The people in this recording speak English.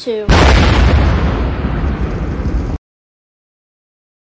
two.